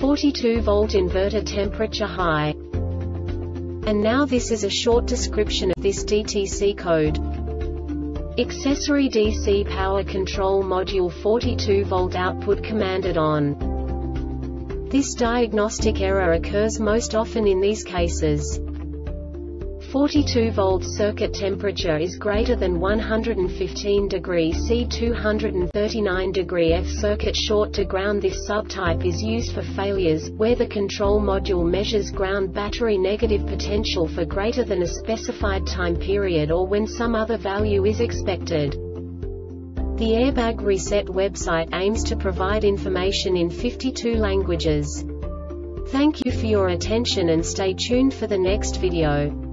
42 volt inverter temperature high. And now this is a short description of this DTC code. Accessory DC power control module 42 volt output commanded on. This diagnostic error occurs most often in these cases. 42 volt circuit temperature is greater than 115 degree C 239 degree F circuit short to ground This subtype is used for failures, where the control module measures ground battery negative potential for greater than a specified time period or when some other value is expected. The Airbag Reset website aims to provide information in 52 languages. Thank you for your attention and stay tuned for the next video.